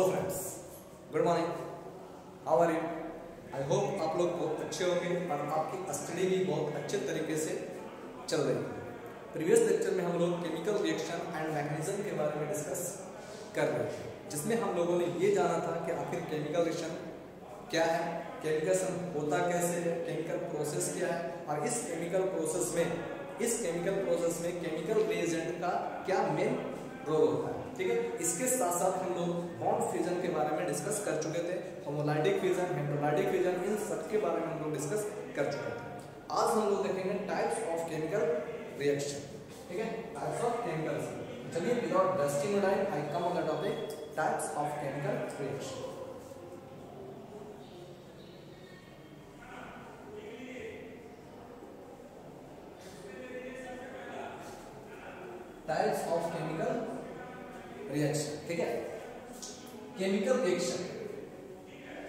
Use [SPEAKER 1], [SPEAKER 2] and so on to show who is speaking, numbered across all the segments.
[SPEAKER 1] Hello friends good morning how are you I hope आप लोग बहुत अच्छे होंगे और आपकी स्टडी भी बहुत अच्छे तरीके से चल रही है। प्रीवियस लेक्चर में हम लोग केमिकल रिएक्शन एंड मैकेनिज्म के बारे में डिस्कस कर रहे थे, जिसमें हम लोगों ने ये जाना था कि आखिर केमिकल रिएक्शन क्या है केमिकल होता कैसे है केमिकल प्रोसेस क्या है, और इस केमिकल प्रोसेस में, इस केमिकल प्रोसेस में केमिकल रिएजेंट का क्या मेन रोल होता है। ठीक है? इसके साथ साथ हम लोग बॉन्ड फ्यूजन के बारे में डिस्कस कर चुके थे होमोलाइटिक फ्यूजन हेट्रोलाइटिक फ्यूजन इन सब के बारे में हम लोग डिस्कस कर चुके थे। आज हम लोग देखेंगे टाइप्स ऑफ़ केमिकल रिएक्शन ठीक है? टाइप्स ऑफ़ केमिकल्स चलिए without wasting time I come on the topic types of chemical reaction chemical reaction ठीक है? Chemical reaction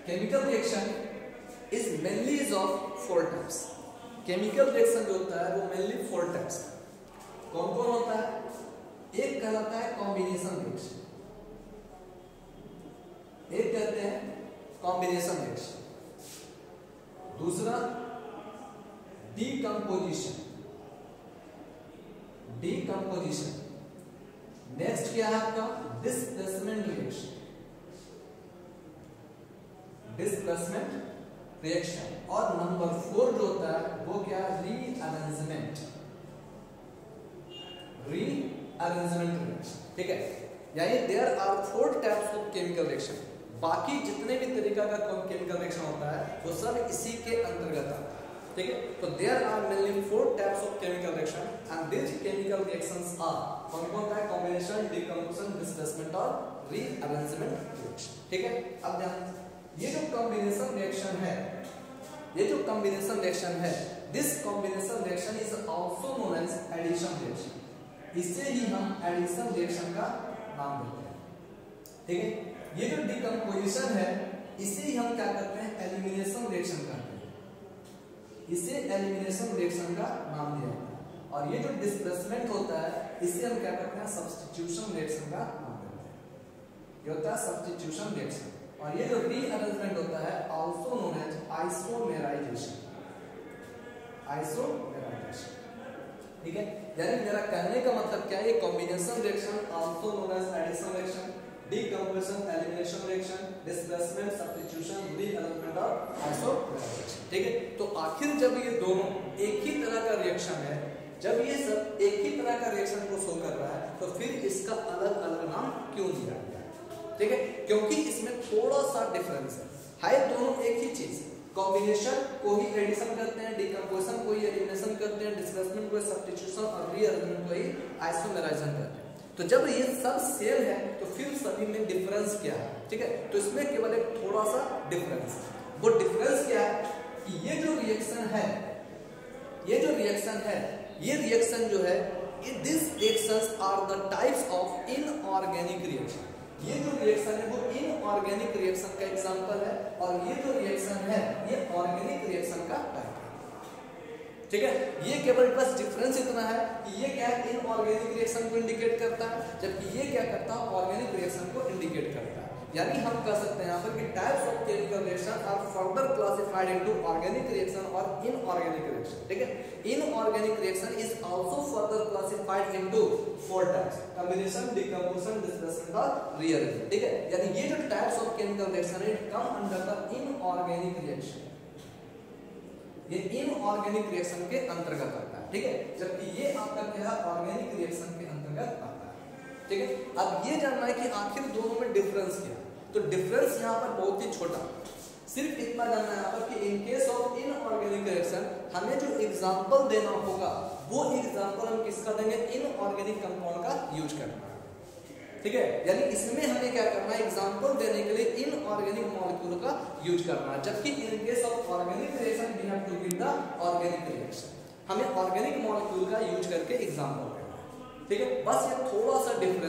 [SPEAKER 1] chemical reaction is mainly is of four types chemical reaction जो होता है, वो mainly four types कौन कौन होता है? एक कहलाता है कॉम्बिनेशन रिएक्शन एक कहते हैं कॉम्बिनेशन रिएक्शन दूसरा डीकंपोजिशन डीकंपोजिशन नेक्स्ट क्या है डिस्प्लेसमेंट रिएक्शन डिस्प्लेसमेंट रिएक्शन और नंबर फोर जो होता है, वो क्या है? रीअरेंजमेंट रीअरेंजमेंट रिएक्शन ठीक है? यानी there are four types of chemical reaction बाकी जितने भी तरीका का केमिकल रिएक्शन होता है, वो सब इसी के अंतर्गत आता है। ठीक है? तो there are mainly four types of chemical reaction and this chemical reactions are कौन कौन सा है कॉम्बिनेशन डिकम्पोजिशन डिस्प्लेसमेंट और रीअरेंजमेंट ठीक है? अब ध्यान ये जो कॉम्बिनेशन रिएक्शन है, ये जो कॉम्बिनेशन रिएक्शन है this combination reaction is also known as addition reaction इसे ही हम एडिशन रिएक्शन का नाम देते हैं। ठीक है? ये जो डिकम्पोजिशन है, इसे ही हम क्या करते हैं? एलिमिनेशन रिएक्शन करते हैं। इसे एलिमिनेशन रिएक्शन का नाम दिया जाता है। और ये जो डिस्प्लेसमेंट होता है इसे हम क्या करते हैं? सब्स्टिट्यूशन रिएक्शन का नाम देते हैं। ये होता है सब्स्टिट्यूशन रिएक्शन और ये जो रीअरेंजमेंट होता है also known as isomerisation isomerisation ठीक है? यानी मेरा कहने का मतलब क्या है? Combination reaction also known as addition reaction decomposition elimination reaction displacement, substitution, rearrangement और isomerization ठीक है? तो आखिर जब ये दोनों एक ही तरह का रिएक्शन है जब ये सब एक ही तरह का रिएक्शन को शो कर रहा है तो फिर इसका अलग अलग नाम क्यों दिया गया? ठीक है? क्योंकि इसमें थोड़ा सा डिफरेंस है। है दोनों एक ही चीज़। कॉम्बिनेशन को ही एडिशन करते हैं डिकम्पोजिशन को ही एलिमिनेशन करते हैं डिस्प्लेसमेंट को सब्स्टिट्यूशन और रीअरेंजमेंट को ही आइसोमेराइजेशन करते हैं। तो जब ये सब सेम है तो फिर सभी में डिफरेंस क्या है? ठीक है? तो इसमें केवल एक थोड़ा सा डिफरेंस वो डिफरेंस क्या है? कि ये जो रिएक्शन है, ये जो रिएक्शन है ये रिएक्शन जो है this reactions are the types of inorganic reaction ये जो रिएक्शन है, वो इनऑर्गेनिक रिएक्शन का एग्जांपल है और ये जो रिएक्शन है, ये ऑर्गेनिक रिएक्शन का टाइप ठीक है? ये केवल बस डिफरेंस इतना है कि ये क्या है? इनऑर्गेनिक रिएक्शन को इंडिकेट करता है, जबकि ये क्या करता है? ऑर्गेनिक रिएक्शन को इंडिकेट करता है. यानी हम कह सकते हैं यहाँ पर कि types of chemical reaction are further classified into organic reaction और इनऑर्गेनिक रिएक्शन ठीक है? Inorganic reaction is also further classified into four types combination decomposition displacement और रीअरेंजमेंट ठीक है? यानी ये जो टाइप्स ऑफ़ केमिकल रिएक्शन है it come under the inorganic reaction ये इनऑर्गेनिक रिएक्शन के अंतर्गत आता है. ठीक है? जबकि ये आपका क्या है? ऑर्गेनिक रिएक्शन के अंतर्गत आता है. ठीक है? अब ये जानना है कि आखिर दोनों में डिफरेंस क्या है. तो डिफरेंस यहाँ पर बहुत ही छोटा। सिर्फ़ इतना जानना है पर कि in case of inorganic reaction हमें जो एग्जांपल देना होगा, वो एग्जांपल हम किसका देंगे? इनऑर्गेनिक कंपाउंड का यूज़ करना। है ठीक है? यानी इसमें हमें क्या करना है? एग्जांपल देने के लिए इनऑर्गेनिक मॉलिक्यूल का यूज़ करना है। जबकि in case of organic reaction we have to give the organic reaction हमें ऑर्गेनिक मॉलिक्यूल का यूज़ करके एग्जांपल देना है। ठीक है? बस ये थोड़ा सा डिफरेंस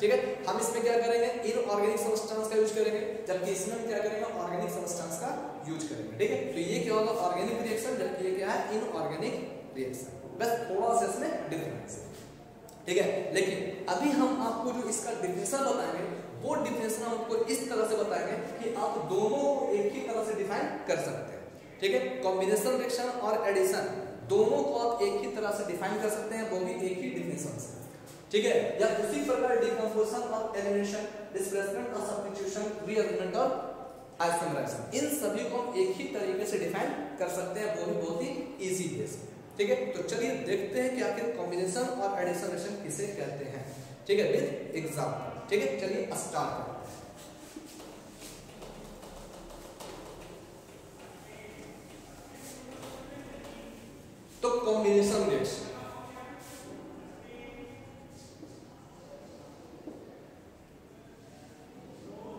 [SPEAKER 1] ठीक है? हम इसमें क्या करेंगे? इनऑर्गेनिक सब्सटेंस का यूज़ करेंगे, जबकि इसमें हम क्या करेंगे? ऑर्गेनिक सब्सटेंस का यूज़ करेंगे, ठीक है? तो ये क्या होगा? ऑर्गेनिक रिएक्शन जबकि ये क्या है? इनऑर्गेनिक रिएक्शन बस थोड़ा सा इसमें डिफरेंस है ठीक है? लेकिन अभी हम आपको जो इसका डिफिनेशन बताएँगे, वो डिफिनेशन हम आपको इस तरह से बताएँगे कि आप दोनों को एक ही तरह से डिफाइन कर सकते हैं. ठीक है? कॉम्बिनेशन रिएक्शन और एडिशन दोनों को आप एक ही तरह से डिफाइन कर सकते हैं, वो भी एक ही डिफिनेशन से. ठीक है? या उसी प्रकार डिकम्पोजिशन और एलिमिनेशन डिस्प्लेसमेंट और सब्स्टिट्यूशन रीअरेंजमेंट और आइसोमराइजेशन इन सभी को हम एक ही तरीके से डिफाइन कर सकते हैं, वो भी बहुत ही इजी वे से। ठीक है? तो चलिए देखते हैं कि आखिर कॉम्बिनेशन और एडिशन किसे कहते हैं। ठीक है? विद एग्ज़ाम्पल ठीक है? चलिए स्टार्ट करते हैं तो कॉम्बिनेशन रिएक्शन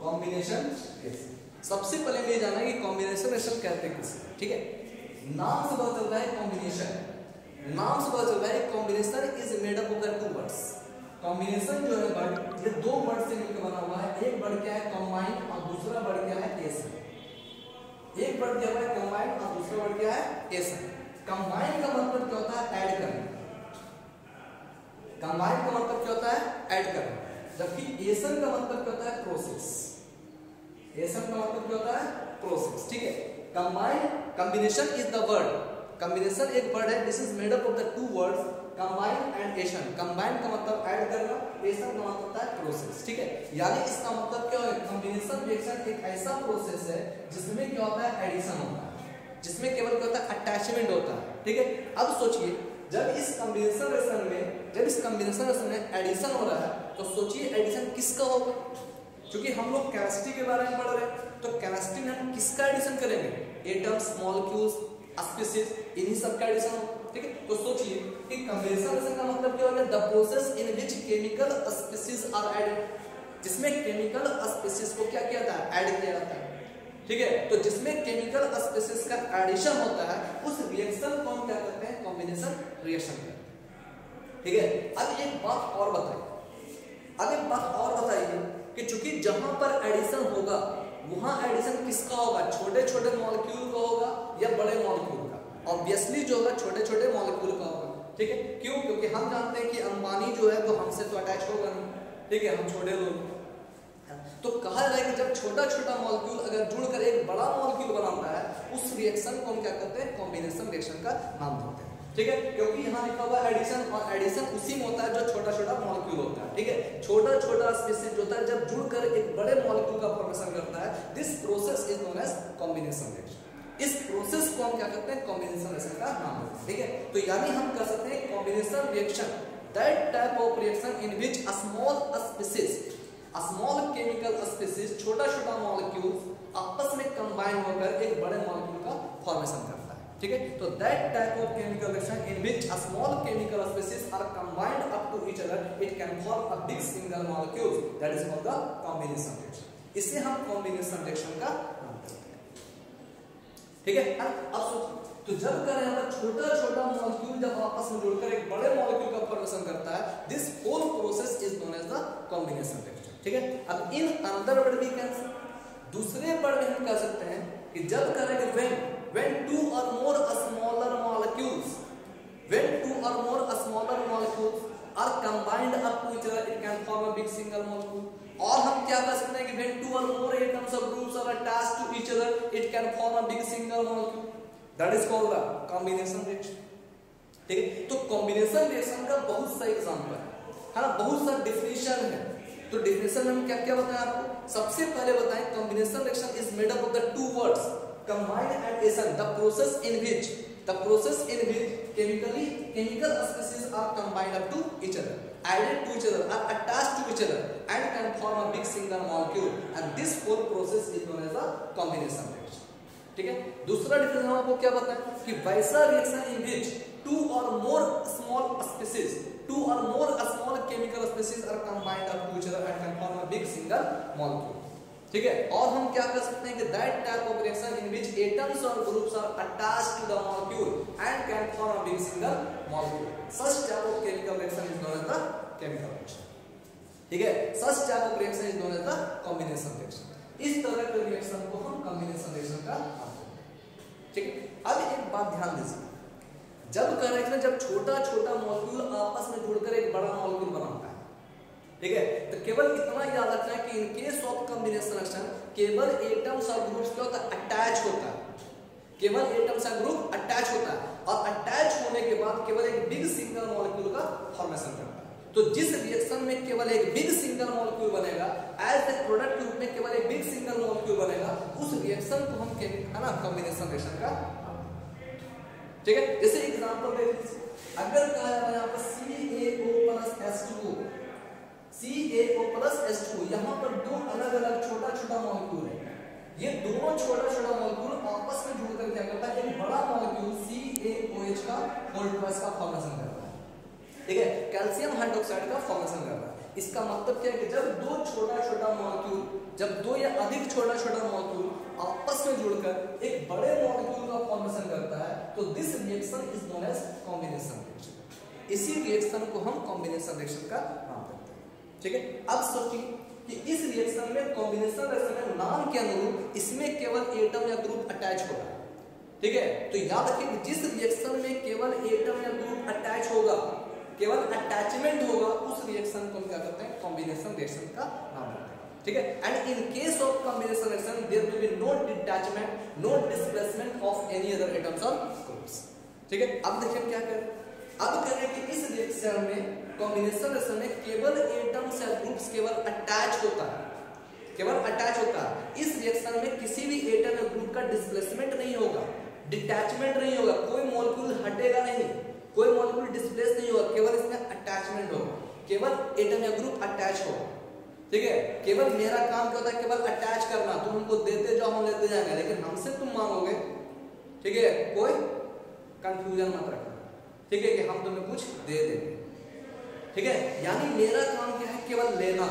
[SPEAKER 1] कॉम्बिनेशन सबसे पहले मुझे जाना है कि कॉम्बिनेशन रिएक्शन कहते हैं किसे ठीक है नाम से पता चलता है कॉम्बिनेशन नाम से पता चलता है combination is made up of two words combination जो है वर्ड ये दो वर्ड से मिलकर बना हुआ है। एक वर्ड क्या है? कंबाइन और दूसरा वर्ड क्या है? एसन एक वर्ड क्या है? कंबाइन और दूसरा वर्ड क्या है? एसन कंबाइन का मतलब क्या होता है? ऐड करना। कंबाइन का मतलब क्या होता है? ऐड करना। जबकि एसन का मतलब क्या होता है? प्रोसेस एसन का मतलब क्या होता है? प्रोसेस ठीक है? Combine combination is the word combination एक वर्ड है this is made up of the two words combine and ation combine का मतलब ऐड करना एशन का मतलब होता है प्रोसेस ठीक है? यानी इसका मतलब क्या है? कॉम्बिनेशन रिएक्शन एक ऐसा प्रोसेस है, जिसमें क्या होता है? एडिशन होता है। जिसमें केवल क्या होता है? अटैचमेंट होता है, ठीक है? अब सोचिए, जब इस कॉम्बिनेशन रिएक्शन में, जब इस कॉम्बिनेशन रिएक्शन में एडिशन हो रहा है तो सोचिए एडिशन किसका होगा? क्योंकि हम लोग केमिस्ट्री के बारे में पढ़ रहे हैं। तो केमिस्ट्री में हम किसका एडिशन करेंगे? एटम्स मॉलिक्यूल्स स्पीसीज इन्हीं सब का एडिशन होगा ठीक है? तो सोचिए कि रिएक्शन का मतलब क्या होगा the process in which chemical species are added जिसमें केमिकल स्पीसीज को क्या किया जाता है? ऐड किया जाता है। ठीक है? तो जिसमें केमिकल स्पीसीज का एडिशन होता है, उस रिएक्शन को हम क्या करते हैं? कॉम्बिनेशन रिएक्शन ठीक है? अब एक बात और बताइए। अब एक बात और बताइए कि चूँकि जहाँ पर एडिशन होगा वहाँ एडिशन किसका होगा? छोटे छोटे मॉलिक्यूल का होगा या बड़े मॉलिक्यूल का? ऑब्वियसली जो होगा छोटे छोटे मॉलिक्यूल का होगा। ठीक है? क्यों? क्योंकि हम जानते हैं कि अंबानी जो है, वो हमसे तो अटैच होगा नहीं। ठीक है? हम छोटे लोग तो कहा जाए कि जब छोटा छोटा मॉलिक्यूल अगर जुड़कर एक बड़ा मॉलिक्यूल बनाता है, उस रिएक्शन को हम क्या करते हैं? कॉम्बिनेशन रिएक्शन का नाम देते हैं। ठीक है? क्योंकि यहाँ लिखा हुआ एडिशन और एडिशन उसी में होता है जो छोटा छोटा मॉलिक्यूल होता है, ठीक है? छोटा छोटा स्पीसीज होता है, जब जुड़कर एक बड़े मॉलिक्यूल का फॉर्मेशन करता है this process is known as combination reaction इस प्रोसेस को हम क्या करते हैं? कॉम्बिनेशन रिएक्शन का नाम हैं, ठीक है? तो यानी हम कर सकते हैं combination reaction that type of reaction in which a small species a small chemical species छोटा छोटा मॉलिक्यूल आपस में कंबाइन होकर एक बड़े मॉलिक्यूल का फॉर्मेशन करता है। ठीक है? तो that type of chemical reaction in which a small chemical species are combined up to each other it can form a big single molecule that is called the combination reaction इसे हम combination reaction का नाम देते हैं। ठीक है? अब सोचिए तो जब करें हम छोटा छोटा मॉलिक्यूल जब आपस में जुड़कर एक बड़े मॉलिक्यूल का फॉर्मेशन करता है this whole process is known as the combination reaction ठीक है? अब इन अनदर वर्ड भी कैन दूसरे वर्ड में हम कह सकते हैं कि जब करेंगे when when two or more smaller molecules when two or more smaller molecules are combined up to each other it can form a big single molecule और हम क्या कर सकते हैं कि when two or more atoms or groups are attached to each other it can form a big single molecule that is called the combination reaction ठीक है तो कॉम्बिनेशन रिएक्शन का बहुत सा एग्जांपल है है बहुत सा डिफिनेशन है तो डिफिनेशन में हम क्या क्या बताएँ आपको सबसे पहले बताएँ combination reaction is made up of the two words combined addition the process in which the process in which chemically chemical species are combined up to each other added to each other are attached to each other and can form a big single molecule and this whole process is known as a combination reaction ठीक है दूसरा difference हम आपको क्या बताएँ कि वैसा reaction in which to और मोर स्मॉल स्पीसीज टू और more small chemical species are combined up to each other and can form a big single molecule ठीक है? और हम क्या कर सकते हैं कि that type of reaction in which atoms और groups are attached to the molecule and can form a big single molecule such type of chemical reaction is known as the chemical reaction ठीक है? Such type of reaction is known as the combination reaction इस तरह के reaction को हम combination reaction का ठीक है? अब एक बात ध्यान दीजिए। जब कह रहे हैं जब छोटा छोटा मॉलिक्यूल आपस में जुड़कर एक बड़ा मॉलिक्यूल बनाता है ठीक है? तो केवल इतना याद रखना है कि in case of combination reaction केवल एटम्स और ग्रुप्स क्या होता है अटैच होता है। केवल एटम्स और ग्रुप अटैच होता है। और अटैच होने के बाद केवल एक बिग सिंगल मॉलिक्यूल का फॉर्मेशन करता है। तो जिस रिएक्शन में केवल एक बिग सिंगल मॉलिक्यूल बनेगा एज ए प्रोडक्ट के रूप में केवल एक बिग सिंगल मॉलिक्यूल बनेगा, उस रिएक्शन को हम है ना कॉम्बिनेशन रिएक्शन का ठीक है? जैसे एग्जांपल दे अगर कहा जाए यहाँ पर CaO H2O CaO H2O यहाँ पर दो अलग-अलग छोटा-छोटा मॉलिक्यूल है। ये दोनों छोटा-छोटा मॉलिक्यूल आपस में जुड़कर क्या करता है? एक बड़ा मॉलिक्यूल CaOH का वोल्टवाइज का फॉर्मेशन करता है। ठीक है? कैल्शियम हाइड्रोक्साइड का फॉर्मेशन करता है। इसका मतलब क्या है कि जब दो छोटा-छोटा मॉलिक्यूल जब दो या अधिक छोटा-छोटा मॉलिक्यूल आपस में जुड़कर एक बड़े मॉलिक्यूल का फॉर्मेशन करता है तो this reaction is known as combination reaction इसी रिएक्शन को हम कॉम्बिनेशन रिएक्शन का नाम ठीक है? अब सोचिए कि इस रिएक्शन में कॉम्बिनेशन रिएक्शन में नाम के अनुरूप इसमें केवल एटम या ग्रुप अटैच होगा। ठीक है? तो याद रखिए कि जिस रिएक्शन में केवल एटम या ग्रुप अटैच होगा, केवल अटैचमेंट होगा, उस रिएक्शन को हम क्या करते हैं? कॉम्बिनेशन रिएक्शन का नाम देते हैं। ठीक है? And in case of combination reaction there will be no detachment no displacement of any other atoms और ग्रुप्स ठीक है? अब देखिए हम क्या करें? अब करें कि इस रिएक्शन में कॉम्बिनेशन रिएक्शन में केवल एटम्स या ग्रुप्स केवल अटैच होता है। केवल अटैच होता है। इस रिएक्शन में किसी भी एटम या ग्रुप का डिस्प्लेसमेंट नहीं होगा। डिटैचमेंट नहीं होगा। कोई मॉलिक्यूल हटेगा नहीं। कोई मॉलिक्यूल डिस्प्लेस नहीं होगा। केवल इसमें अटैचमेंट होगा। केवल एटम या ग्रुप अटैच होगा। ठीक है? केवल मेरा काम क्या होता है? केवल अटैच करना। तुम हमको देते जाओ, हम लेते जाएँगे। लेकिन हमसे तुम मांगोगे। ठीक है? कोई कंफ्यूजन मत रखना। ठीक है कि हम तुम्हें कुछ दे देंगे। ठीक है? यानी मेरा काम क्या है? केवल लेना।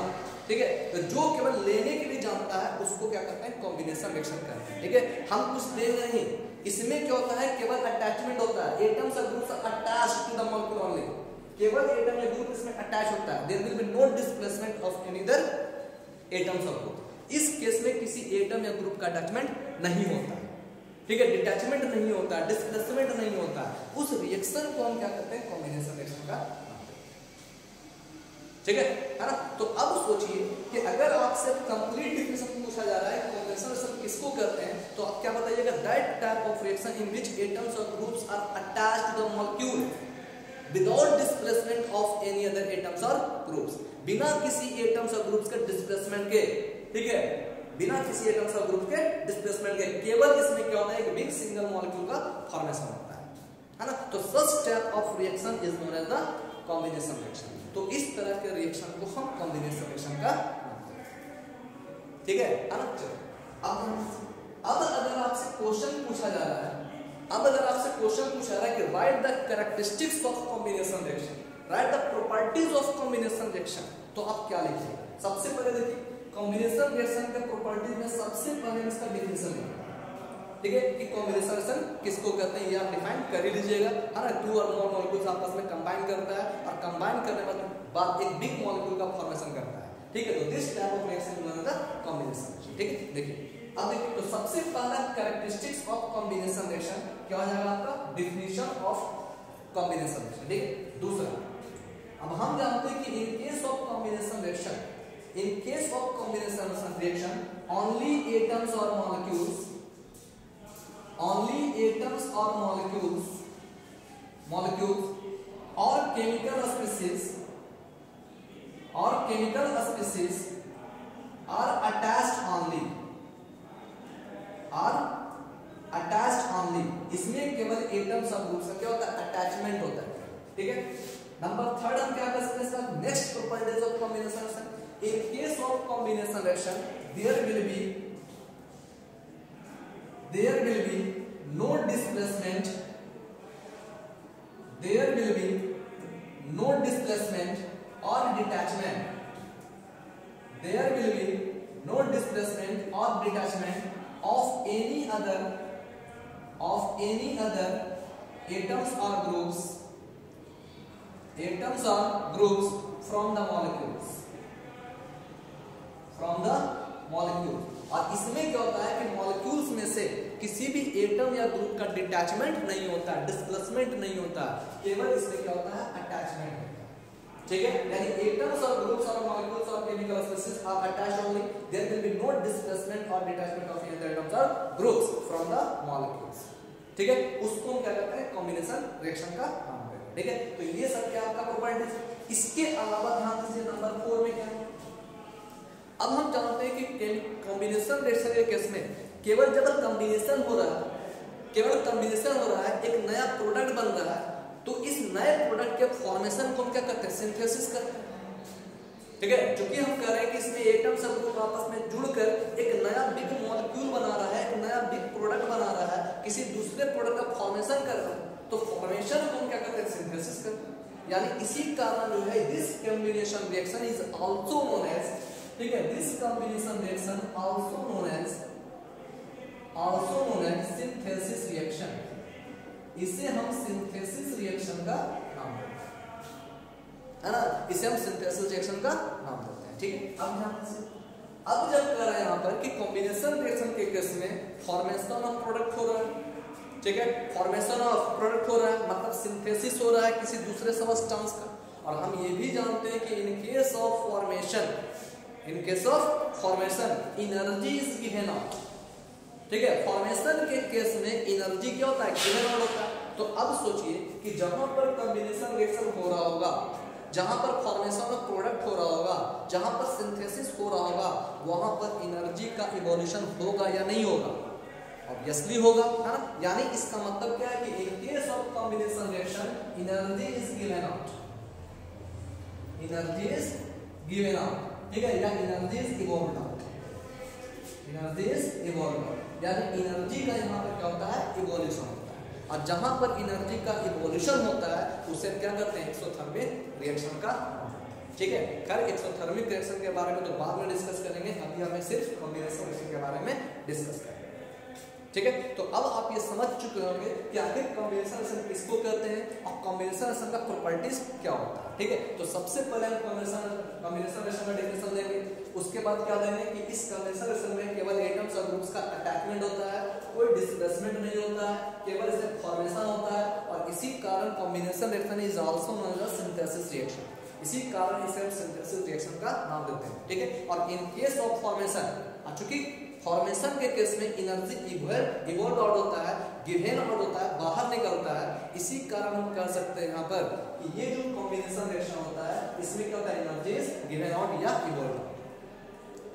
[SPEAKER 1] ठीक है? तो जो केवल लेने के लिए जानता है, उसको क्या करते हैं? कॉम्बिनेशन रिएक्शन करते हैं। ठीक है? हम कुछ दे रहे हैं। इसमें क्या होता है? केवल अटैचमेंट होता है। एटम्स और groups attach to the molecule only केवल एटम या ग्रुप इसमें अटैच होता है। There will be no displacement of any other atoms of group इस केस में किसी एटम या ग्रुप का अटैचमेंट नहीं होता। ठीक है? डिटैचमेंट नहीं होता डिस्प्लेसमेंट नहीं होता। उस रिएक्शन को हम क्या करते हैं? कॉम्बिनेशन रिएक्शन का ठीक है? है ना? तो अब सोचिए कि अगर आपसे कंप्लीट डिफिनेशन पूछा जा रहा है कॉम्बिनेशन रिएक्शन किसको करते हैं तो आप क्या बताइएगा? That type of reaction in which atoms और groups are attached to the molecule without displacement of any other atoms और ग्रुप्स बिना किसी एटम्स और ग्रुप्स के डिस्प्लेसमेंट के, ठीक है? बिना किसी एटम्स और ग्रुप के डिस्प्लेसमेंट के, केवल इसमें क्या होता है? एक बिग सिंगल मॉलिक्यूल का फॉर्मेशन होता है। है ना? तो such type of reaction is known as the combination reaction तो इस तरह के रिएक्शन को हम कॉम्बिनेशन रिएक्शन का ठीक है? अब अब अगर आपसे क्वेश्चन पूछा जा रहा है, अब अगर आपसे क्वेश्चन पूछा रहा है कि write the characteristics of combination reaction write the properties of combination reaction तो आप क्या लिखिए सबसे पहले देखिए कॉम्बिनेशन रिएक्शन के प्रॉपर्टीज़ में सबसे पहले इसका डिफिनेशन लिखिए ठीक है? कि कॉम्बिनेशन किसको कहते हैं, ये आप डिफाइन कर ही लीजिएगा। है ना टू और मोर मॉलिक्यूल्स आपस में कंबाइन करता है और कंबाइन करने के बाद एक बिग मॉलिक्यूल का फॉर्मेशन करता है। ठीक है? तो this type of reaction is known as combination ठीक है? देखिए, अब देखिए तो सबसे पहला कैरेक्टरिस्टिक्स ऑफ़ कॉम्बिनेशन रिएक्शन क्या हो जाएगा आपका? डिफिनेशन ऑफ़ कॉम्बिनेशन रिएक्शन ठीक है? दूसरा, अब हम जानते हैं कि in case of combination reaction in case of combination reaction only atoms और मॉलिक्यूल्स ओनली एटम्स और मॉलिक्यूल्स मॉलिक्यूल्स और केमिकल स्पीसीज और chemical species are attached only are attached only इसमें केवल एटम्स और ग्रुप्स क्या होता है? अटैचमेंट होता है। ठीक है? नंबर थर्ड हम क्या कर सकते हैं next properties of combination reaction in case of combination reaction there will be there will be no displacement there will be no displacement और detachment there will be no displacement or detachment of any other of any other atoms or groups atoms or groups from the molecules from the molecule और इसमें क्या होता है कि molecules में से किसी भी एटम या ग्रुप का डिटैचमेंट नहीं होता डिस्प्लेसमेंट नहीं होता। केवल इसमें क्या होता है? अटैचमेंट ठीक है? यानी एटम्स और ग्रुप्स और मॉलिक्यूल्स और chemical species are attached only there will be no displacement और डिटैचमेंट ऑफ़ एनी एटम्स और ग्रुप्स फ्रॉम द मॉलिक्यूल्स ठीक है? उसको हम क्या कहते हैं? कॉम्बिनेशन रिएक्शन का नाम है। ठीक है? तो ये सब क्या आपका प्रॉपर्टीज़ इसके अलावा ध्यान दीजिए नंबर 4 में क्या? है अब हम जानते हैं कि कॉम्बिनेशन रिएक्शन के केस में केवल जब कॉम्बिनेशन हो रहा है, केवल कॉम्बिनेशन हो रहा है, एक नया प्रोडक्ट बन रहा है तो इस नए प्रोडक्ट के फॉर्मेशन को हम क्या करते हैं? सिंथेसिस करते हैं। ठीक है? क्योंकि हम कह रहे हैं कि इसमें एटम सब ग्रुप आपस में जुड़कर एक नया बिग मॉलिक्यूल बना रहा है, एक नया बिग प्रोडक्ट बना रहा है, किसी दूसरे प्रोडक्ट का फॉर्मेशन कर रहा है तो फॉर्मेशन को हम क्या करते हैं? सिंथेसिस करते हैं। यानी इसी कारण जो है this combination reaction is also known as ठीक है? This combination reaction also known as also known as synthesis reaction इसे हम सिंथेसिस रिएक्शन का नाम देते हैं। है ना? इसे हम सिंथेसिस रिएक्शन का नाम देते हैं, ठीक है? अब ध्यान से, अब जब कर रहे हैं यहाँ पर कि कॉम्बिनेशन रिएक्शन के केस में फॉर्मेशन ऑफ़ प्रोडक्ट हो रहा है, ठीक है? फॉर्मेशन ऑफ़ प्रोडक्ट हो रहा है मतलब सिंथेसिस हो रहा है किसी दूसरे सबस्टेंस का। और हम ये भी जानते हैं कि in case of formation in case of formation energy is given out ठीक है फॉर्मेशन के केस में एनर्जी क्या होता है? होता है? तो अब सोचिए कि जहाँ पर कॉम्बिनेशन रिएक्शन हो रहा होगा, जहाँ पर फॉर्मेशन ऑफ़ प्रोडक्ट हो रहा होगा, जहाँ पर सिंथेसिस हो रहा होगा, वहाँ पर एनर्जी का इवोल्यूशन होगा या नहीं होगा? ऑब्वियसली होगा, है ना? यानी इसका मतलब क्या है कि in case of combination reaction energy is given out energy is given out ठीक है, या energy is evolve out energy is evolve out यानी एनर्जी का यहाँ पर क्या होता है? इवोल्यूशन होता है। और जहाँ पर एनर्जी का इवोल्यूशन होता है, उसे क्या करते हैं? एक्सोथर्मिक रिएक्शन का ठीक है? खैर एक्सोथर्मिक रिएक्शन के बारे में तो बाद में डिस्कस करेंगे। अभी हमें सिर्फ़ कॉम्बिनेशन रिएक्शन के बारे में डिस्कस करेंगे ठीक है? तो अब आप ये समझ चुके होंगे कि आखिर कॉम्बिनेशन रिएक्शन किसको कहते हैं? और कॉम्बिनेशन रिएक्शन का प्रॉपर्टीज़ क्या होता है? ठीक है? तो सबसे पहले हम कॉम्बिनेशन कॉम्बिनेशन रिएक्शन का डेफिनेशन देंगे। उसके बाद क्या देंगे कि इस कॉम्बिनेशन रिएक्शन में केवल एटम्स और ग्रुप्स का अटैचमेंट होता है, कोई डिस्प्लेसमेंट नहीं होता है केवल इसमें फॉर्मेशन होता है और इसी कारण combination reaction is also known as synthesis reaction इसी कारण इसे सिंथेसिस रिएक्शन का नाम देते हैं, ठीक है? और इन केस ऑफ़ फॉर्मेशन चूँकि फॉर्मेशन के केस में एनर्जी इवोल्व आउट होता है गिवेन आउट होता है, बाहर निकलता है। इसी कारण हम कह सकते हैं यहाँ पर कि ये जो कॉम्बिनेशन रिएक्शन होता है, इसमें क्या होता है? एनर्जी गिवेन आउट या इवोल्व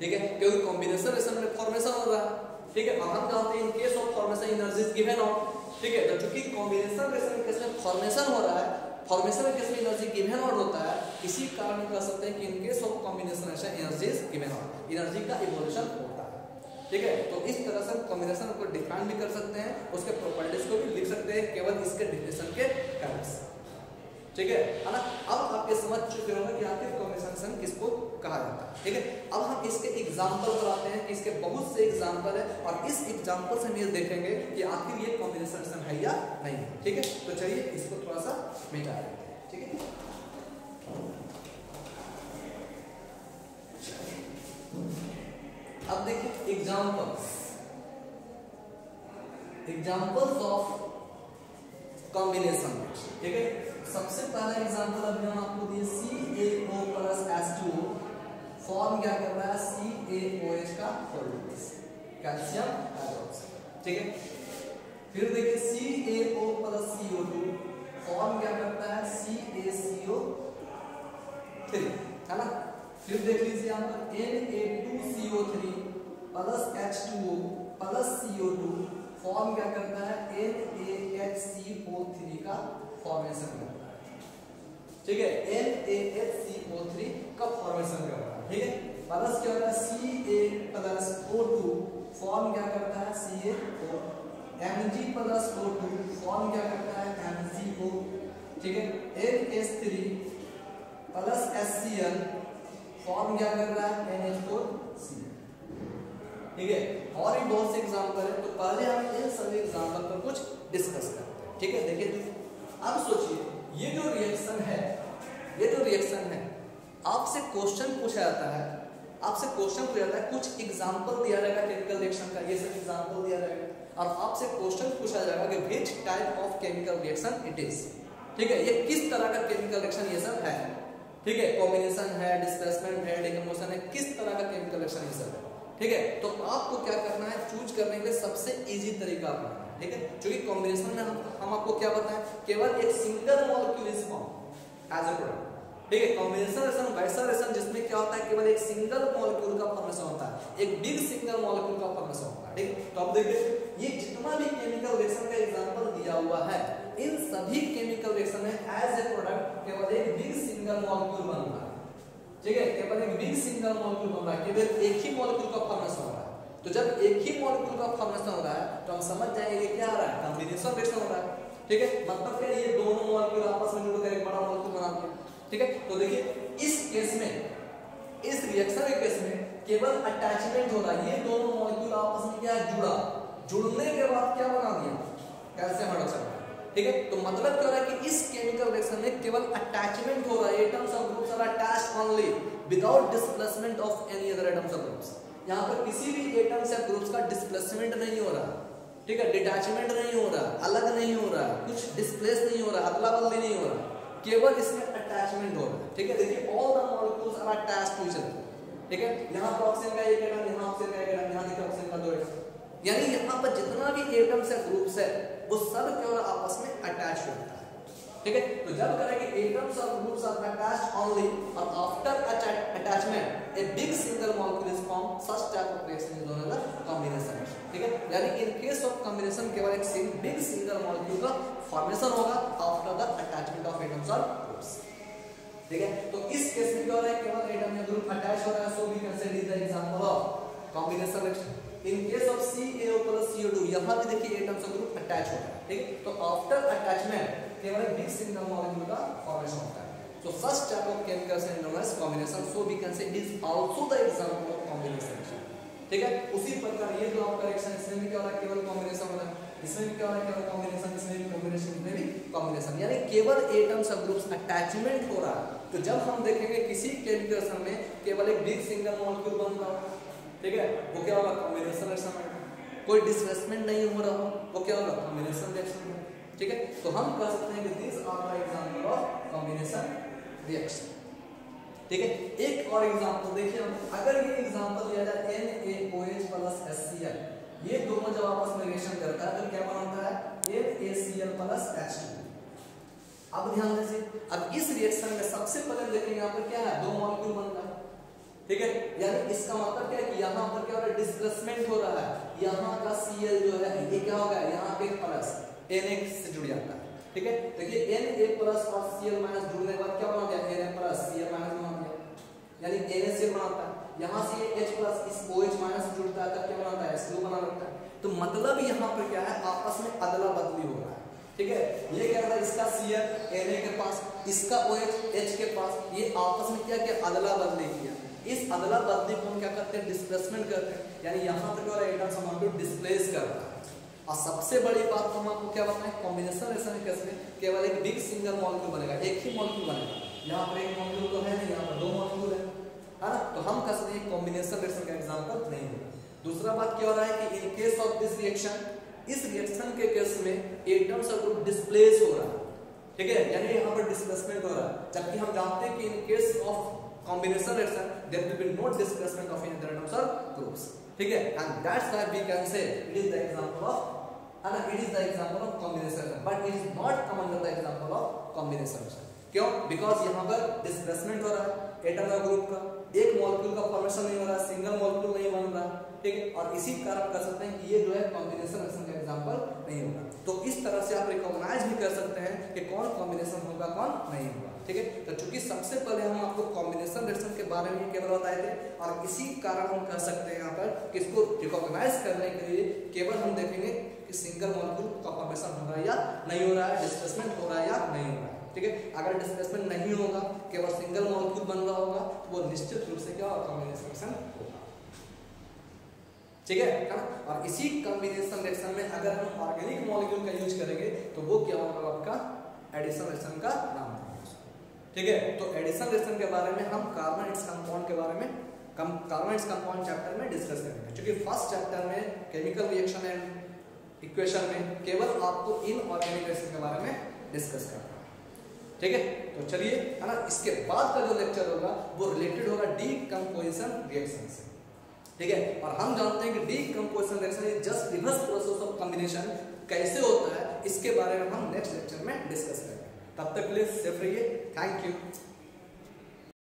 [SPEAKER 1] ठीक है? क्योंकि कॉम्बिनेशन रिएक्शन में फॉर्मेशन हो रहा है, ठीक है? और हम जानते हैं in case of formation energy given out ठीक है? तो चूँकि कॉम्बिनेशन रिएक्शन केस में फॉर्मेशन हो रहा है फॉर्मेशन केस में एनर्जी गिवन आउट होता है, इसी कारण कह सकते हैं कि in case of combination reaction energy is given out energy का इवोल्यूशन होता है। ठीक है? तो इस तरह से कॉम्बिनेशन को डिफाइन भी कर सकते हैं, उसके प्रॉपर्टीज़ को भी लिख सकते हैं, केवल इसके ठीक है? है ना अब आप ये समझ चुके होंगे कि आखिर कॉम्बिनेशन किसको कहा जाता है। ठीक है? अब हम इसके एग्जांपल बनाते हैं, इसके बहुत से एग्जांपल है और इस एग्जांपल से हम ये देखेंगे कि आखिर ये कॉम्बिनेशन है या नहीं ठीक है? तो चलिए इसको थोड़ा सा मिटा देते हैं। ठीक है? अब देखिए एग्जांपल्स एग्जाम्पल्स ऑफ़ कॉम्बिनेशन ठीक है? सबसे पहला एग्जांपल अभी हम आपको दिए CaO प्लस H2O फॉर्म क्या कर रहा है CaOH का फॉर्मूला कैल्शियम हाइड्रोक्साइड ठीक है फिर देखिए CaO प्लस CO2 फॉर्म क्या करता है CaCO3 है ना फिर देख लीजिए यहाँ पर Na2CO3 plus H2O plus CO2 form क्या करता है NaHCO3 का फॉर्मेशन करता है ठीक है? NaHCO3 का फॉर्मेशन करता है? ठीक है? प्लस क्या होता है? Ca प्लस O2 फॉर्म क्या करता है? CaO Mg plus O2 form क्या करता है? MgO ठीक है? NH3 प्लस HCl फॉर्म क्या कर रहा है? NH4Cl ठीक है? और भी बहुत से एग्जांपल है तो पहले हम इन सभी एग्ज़ाम्पल पर कुछ डिस्कस करते हैं। ठीक है? देखिए, अब सोचिए। ये जो रिएक्शन है, ये जो रिएक्शन है, आपसे क्वेश्चन पूछा जाता है। आपसे क्वेश्चन पूछा जाता है, कुछ एग्जांपल दिया जाएगा केमिकल रिएक्शन का, ये सब एग्जांपल दिया जाएगा। और आपसे क्वेश्चन पूछा जाएगा कि which type of chemical reaction it is ठीक है, ये किस तरह का केमिकल रिएक्शन ये सब है? ठीक है कॉम्बिनेशन है डिस्प्लेसमेंट है डिकम्पोजिशन है, किस तरह का केमिकल रिएक्शन ये सब है? ठीक है तो आपको क्या करना है चूज़ करने के लिए सबसे इजी तरीका अपनाना ठीक है? क्योंकि कॉम्बिनेशन में हम हम आपको क्या बताएँ? केवल एक single molecule is form as a product ठीक है? कॉम्बिनेशन रिएक्शन वैसा रिएक्शन जिसमें क्या होता है? केवल एक सिंगल मॉलिक्यूल का फॉर्मेशन होता है। एक बिग सिंगल मॉलिक्यूल का फॉर्मेशन होता है। ठीक तो अब देखिए, ये जितना भी केमिकल रिएक्शन का एग्जांपल दिया हुआ है, इन सभी केमिकल रिएक्शन में एज ए प्रोडक्ट केवल एक बिग सिंगल मॉलिक्यूल बन रहा है। ठीक है? केवल एक बिग सिंगल मॉलिक्यूल बन रहा है। केवल एक ही मॉलिक्यूल का फॉर्मेशन तो जब एक ही मॉलिक्यूल का फॉर्मेशन हो रहा है तो हम समझ जाएँगे क्या आ रहा है। कॉम्बिनेशन रिएक्शन हो रहा है। ठीक है? मतलब क्या ये दोनों मॉलिक्यूल आपस में जुड़कर एक बड़ा मॉलिक्यूल बनाते हैं ठीक है? तो देखिए, इस केस में, इस रिएक्शन के केस में केवल अटैचमेंट हो रहा है। ये दोनों मॉलिक्यूल आपस में क्या जुड़ा? जुड़ने के बाद क्या बना दिया? कैल्शियम हाइड्रोक्साइड ठीक है? तो मतलब क्या हो रहा है कि इस केमिकल रिएक्शन में केवल अटैचमेंट हो रहा है। Atoms of groups are attached only without displacement of any other atoms of groups यहाँ पर किसी भी एटम्स या ग्रुप्स का डिस्प्लेसमेंट नहीं हो रहा। ठीक है? डिटैचमेंट नहीं हो रहा, अलग नहीं हो रहा, कुछ डिस्प्लेस नहीं हो रहा अदला बदली नहीं हो रहा। केवल इसमें अटैचमेंट हो रहा है। ठीक है? देखिए all the molecules are attached to each other ठीक है? यहाँ पर ऑक्सीजन का एक एटम यहाँ ऑक्सीजन का एक एटम यहाँ देखिए ऑक्सीजन का दो एटम यानी यहाँ पर जितना भी एटम्स या ग्रुप्स है, वो सब केवल आपस में अटैच होता है। ठीक है? तो जब करेंगे एटम्स और ग्रुप्स आर अटैच्ड ओनली और after attachment a big single molecule is form such type of reaction is known as combination ठीक है? यानी इन केस ऑफ़ कॉम्बिनेशन केवल एक सिंग बिग सिंगल मॉलिक्यूल का फॉर्मेशन होगा after the attachment of atoms और groups ठीक है? तो इस केस में क्या हो रहा है? केवल एटम या ग्रुप अटैच हो रहा है so we can say the example of combination reaction in case of CaO CO2 यहाँ भी देखिए एटम्स और ग्रुप अटैच है ठीक है? तो आफ्टर अटैचमेंट केवल एक बिग सिंगल मॉलिक्यूल का फॉर्मेशन होता है। so such type of chemicals known as combination, so we can say is also the example of combination ठीक है? उसी प्रकार ये जो आपका रिएक्शन इसमें भी क्या हो रहा है? केवल कॉम्बिनेशन हो रहा है। इसमें भी क्या हो रहा है? केवल कॉम्बिनेशन इसमें भी कॉम्बिनेशन इसमें भी कॉम्बिनेशन यानी केवल एटम्स और ग्रुप्स अटैचमेंट हो रहा है। तो जब हम देखेंगे किसी केमिकल में केवल एक बिग सिंगल मॉलिक्यूल बन रहा है, ठीक है? वो क्या होगा? कॉम्बिनेशन रिएक्शन कोई डिस्प्लेसमेंट नहीं हो रहा हो, वो क्या होगा? कॉम्बिनेशन रिएक्शन ठीक है? तो हम कह सकते हैं कि this are the example of combination reaction ठीक है? एक और एग्जांपल देखिए हम। अगर ये एग्जांपल दिया जाए NaOH HCl ये दोनों जब आपस में रिएक्शन करता है तो क्या बनता है? NaCl प्लस H2 अब ध्यान दीजिए, अब इस रिएक्शन में सबसे पहले देखेंगे यहाँ पर क्या है? दो मॉलिक्यूल बन रहा है। ठीक है? यानी इसका मतलब क्या है कि यहाँ पर क्या हो रहा है? डिस्प्लेसमेंट हो रहा है। यहाँ का Cl जो है, ये क्या होगा यहाँ पे प्लस Na से जुड़ जाता है। ठीक है? देखिए Na प्लस और Cl माइनस जुड़ने के बाद क्या बना दिया Na प्लस Cl माइनस बना दिया यानी Na से बनाता है। यहाँ से ये H प्लस इस OH माइनस जुड़ता है, तब क्या बनाता है? H2 बना लगता है। तो मतलब यहाँ पर क्या है? आपस में अदला बदली हो रहा है। ठीक है? ये क्या था? इसका Cl Na के पास, इसका OH H के पास, ये आपस में क्या किया? अदला बदली किया। इस अदला बदली को हम क्या करते हैं? डिस्प्लेसमेंट करते हैं। यानी यहाँ पर क्या एटम्स हम को डिस्प्लेस कर रहा है। और सबसे बड़ी बात तो हम आपको क्या बताएँ? कॉम्बिनेशन रिएक्शन केस केवल एक बिग सिंगल मॉलिक्यूल बनेगा, एक ही मॉलिक्यूल बनेगा। यहाँ पर एक मॉलिक्यूल तो है नहीं, यहाँ पर दो मॉलिक्यूल है। है ना? तो हम कह सकते हैं कॉम्बिनेशन रिएक्शन का एग्जांपल नहीं होगा। दूसरा बात क्या हो रहा है कि in case of this reaction इस रिएक्शन के केस में एटम्स और ग्रुप डिस्प्लेस हो रहा है। ठीक है? यानी यहाँ पर डिस्प्लेसमेंट हो रहा है। जबकि हम जानते हैं कि in case of combination reaction, there will be no displacement of any atoms or groups ठीक है? And that's why we can say, it is the example of and it is the example of combination. Reaction but it is not come under the example of combination. reaction क्यों? Because यहाँ पर displacement हो रहा है atom का group का, एक molecule का फॉर्मेशन नहीं हो रहा सिंगल मॉलिक्यूल नहीं बन रहा, ठीक है? और इसी कारण कर सकते हैं कि ये जो है कॉम्बिनेशन रिएक्शन का एग्जांपल नहीं होगा। तो इस तरह से आप रिकॉग्नाइज भी कर सकते हैं कि कौन कॉम्बिनेशन होगा, कौन नहीं होगा, ठीक है? तो चूँकि सबसे पहले हम आपको कॉम्बिनेशन रिएक्शन के बारे में केवल बताए थे, और इसी कारण हम कह सकते हैं यहाँ पर कि इसको रिकॉग्नाइज करने के लिए केवल हम देखेंगे कि सिंगल मॉलिक्यूल का फॉर्मेशन हो रहा है या नहीं हो रहा है डिस्प्लेसमेंट हो रहा है या नहीं हो रहा है, ठीक है? अगर डिस्प्लेसमेंट नहीं होगा, केवल सिंगल मॉलिक्यूल बन रहा होगा तो वो निश्चित रूप से क्या होगा? कॉम्बिनेशन होगा। ठीक है? ना? और इसी कॉम्बिनेशन रिएक्शन में अगर हम ऑर्गेनिक मॉलिक्यूल का यूज़ करेंगे तो वो क्या होगा आपका? एडिशन रिएक्शन का नाम ठीक है? तो एडिशन रिएक्शन के बारे में हम कार्बन इट्स कंपाउंड के बारे में कार्बोनेट्स कंपाउंड चैप्टर में डिस्कस करेंगे। क्योंकि फ़र्स्ट चैप्टर में केमिकल रिएक्शन एंड इक्वेशन में केवल आपको इन ऑर्गेनिक रिएक्शन के बारे में डिस्कस करना है। ठीक है? तो चलिए, है ना, इसके बाद का जो लेक्चर होगा, वो रिलेटेड होगा डीकंपोजिशन रिएक्शन से। ठीक है? और हम जानते हैं कि decomposition reaction just reverse process of combination कैसे होता है, इसके बारे में हम नेक्स्ट लेक्चर में डिस्कस करेंगे। तब तक के लिए सेफ़ रहिए। Thank you